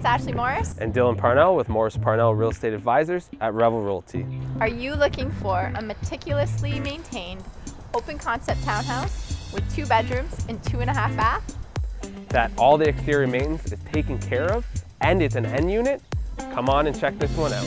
it's Ashley Morris. And Dylan Parnell with Morris Parnell Real Estate Advisors at Revel Realty. Are you looking for a meticulously maintained open concept townhouse with two bedrooms and two and a half baths? That all the exterior maintenance is taken care of and it's an end unit? Come on and check this one out.